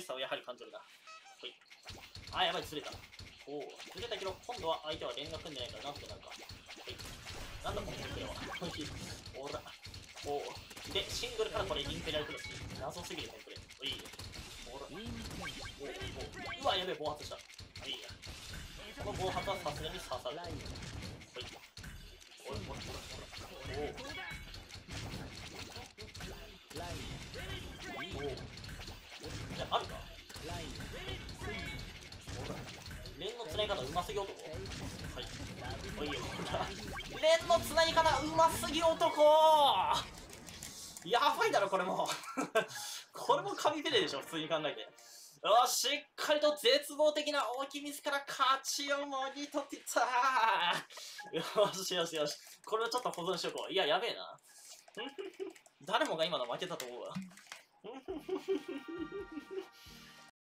しさをやはり感じるな。ほい。あ、やばい、ずれた。おお、ずれたけど、今度は相手は連絡組んでないからなんとかなるか。はい。なんだこのテンプレは。ほい。おら。おお。で、シングルからこれインペリアルクロス。謎すぎるテンプレ。おい。おら。おおおうわ、やべえ、暴発した。いいや。この暴発はさすがに刺さる。連の繋ぎ方うますぎ男。はいおいよ連の繋ぎ方うますぎ男やばいだろこれも。これも神ペレでしょ普通に考えて。よししっかりと絶望的な大きいミスから勝ちをもぎ取っていった。よしよしよし。これをちょっと保存しとこう。いややべえな。誰もが今の負けたと思うわ。